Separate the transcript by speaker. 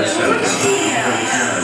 Speaker 1: Gracias.